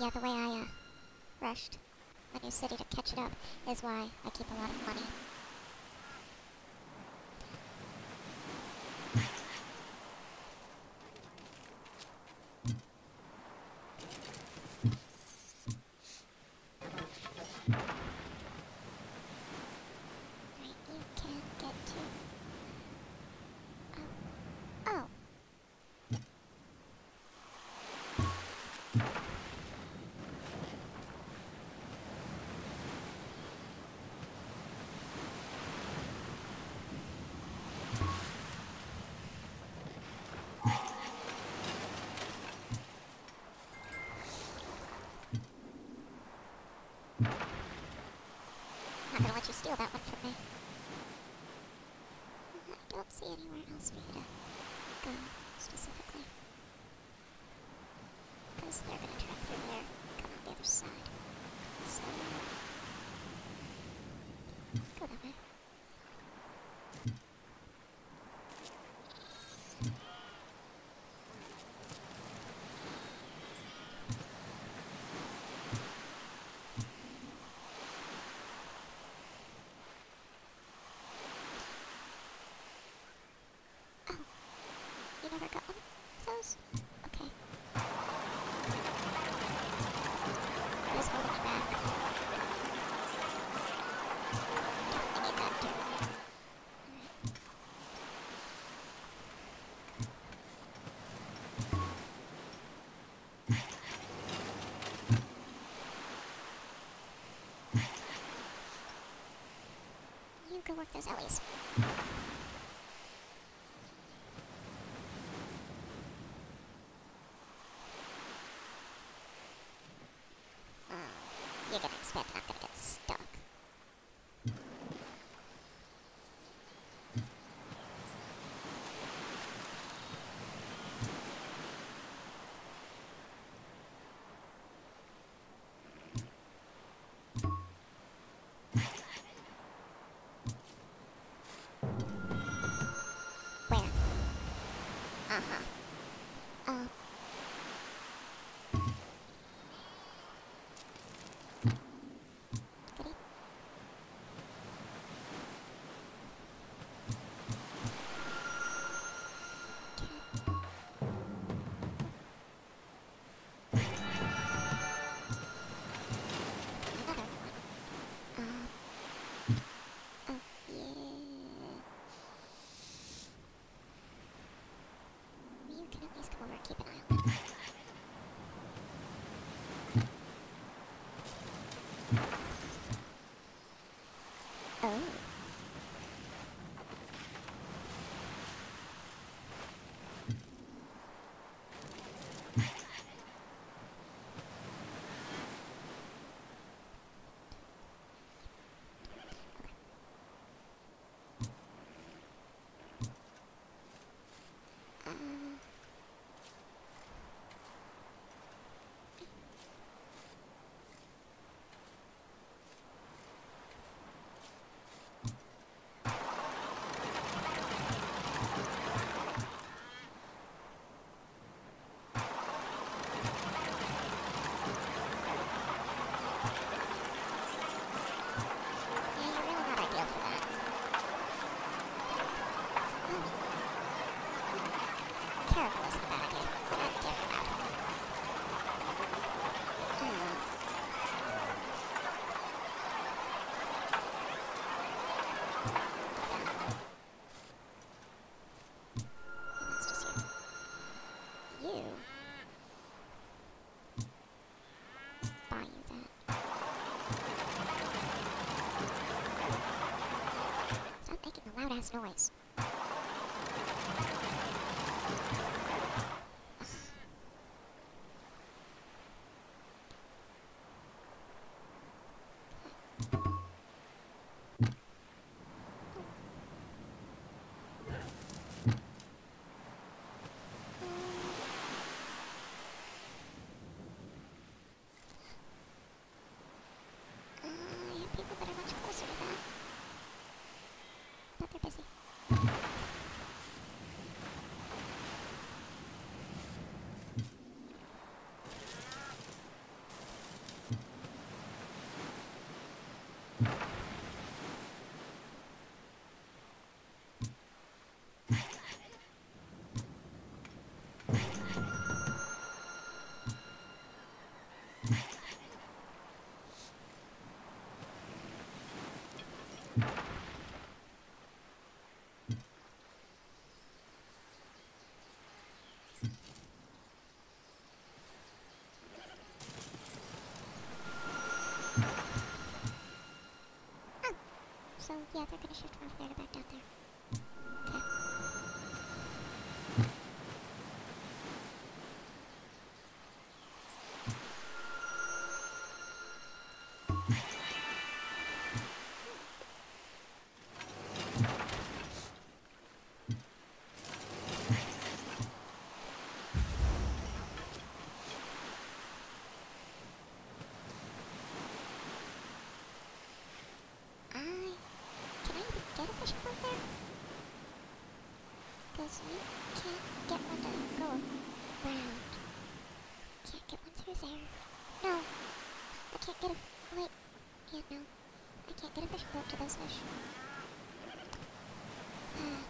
yeah, the way I, uh, rushed my new city to catch it up is why I keep a lot of money. Right, you can get to... Oh. Oh. Not gonna let you steal that one from me. I don't see anywhere else for you to go specifically. Because they're gonna track through there, come out the other side. So go that way. Oh, you never got one of those? Okay. Back. Need that. You go work those alleys. 어? The noise. Uh, I have people that are much closer to that. But they're busy. Oh. So, yeah, they're gonna shift from there to back down there. Because you can't get one to go around. Can't get one through there. No. I can't get a... Wait. Yeah, no. I can't get a fishing boat to those fish. Ah.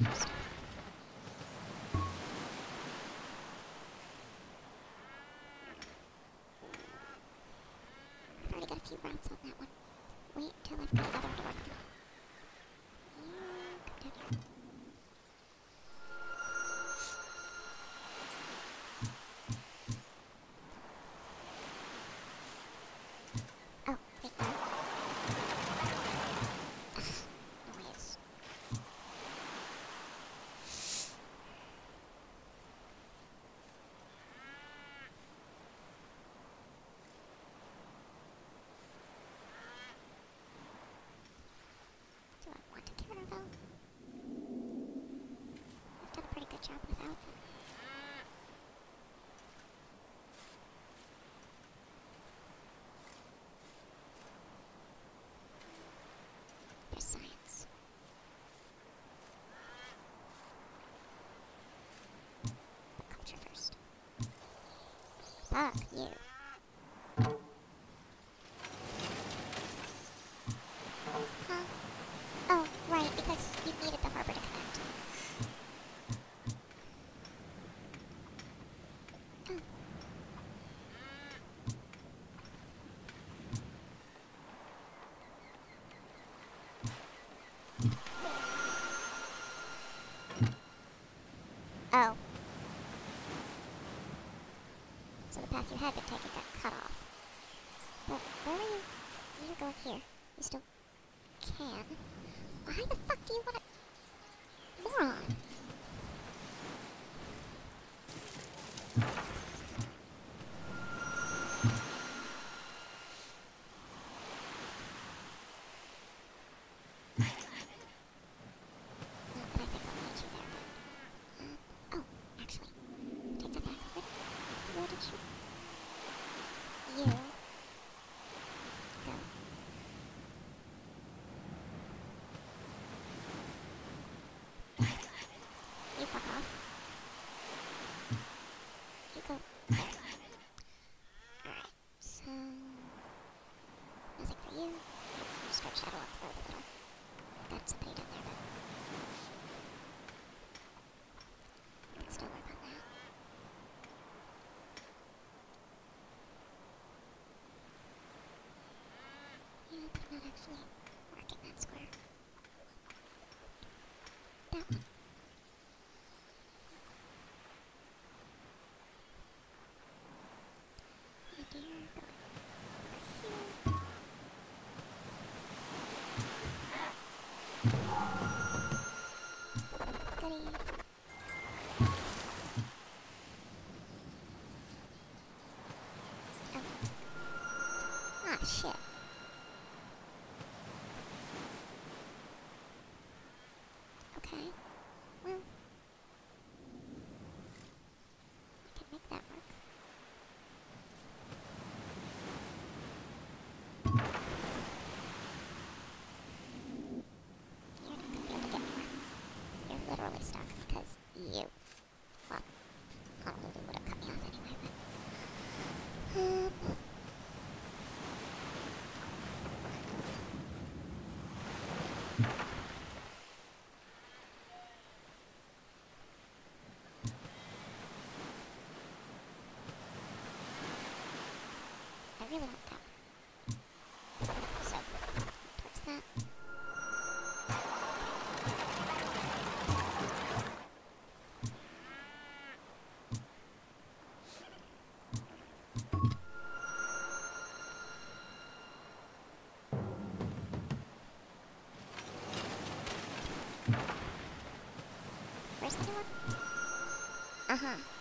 Interesting. I've on that one. Wait until I've got another to work on. You come down here. Oh, wait, no. Ugh, noise. Do I want a caravel? I've done a job without them. Culture first. Fuck you. had to take it, got cut off. But where are you? You go here. You still can. Why the fuck do you want you straight shadow up a little. That's a pretty down there, but really want that. So, what's that? Where's the other one? Uh-huh.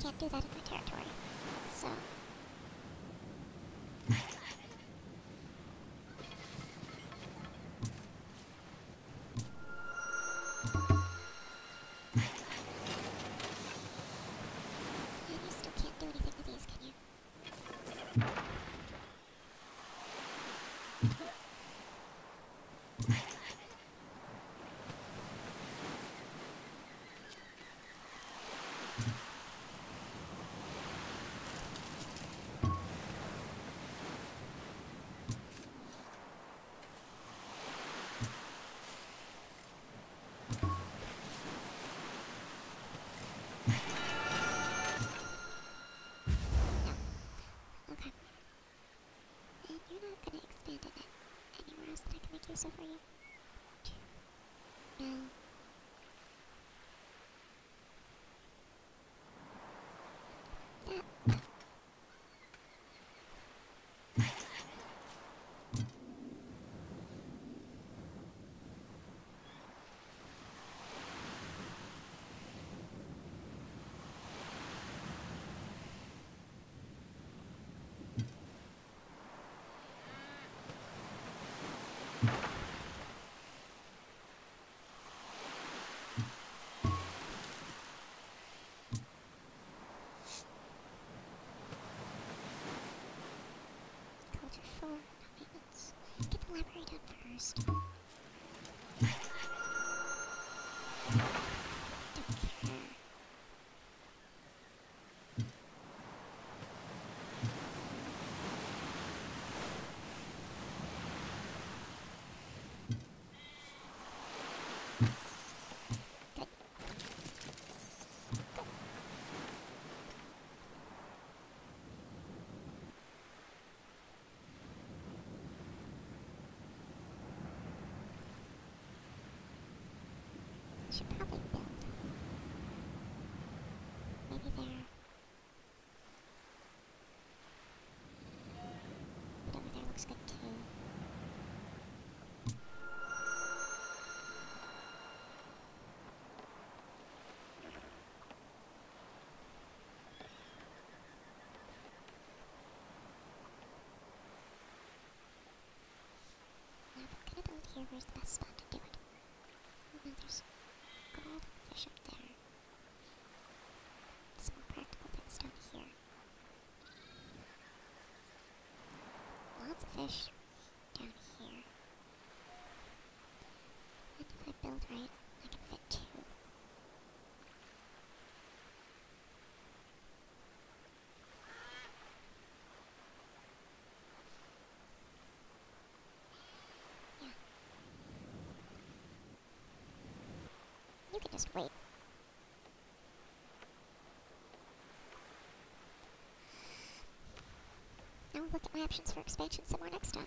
can't do that in my territory. So, did it. Anywhere else that I can make use of for you? for four minutes. Get the library done first. Where's the best spot to do it? No, there's gold fish up there. Some practical things down here. Lots of fish down here. And if I build right, I can fit two. Yeah. You can just wait. Now look at my options for expansion some more next time.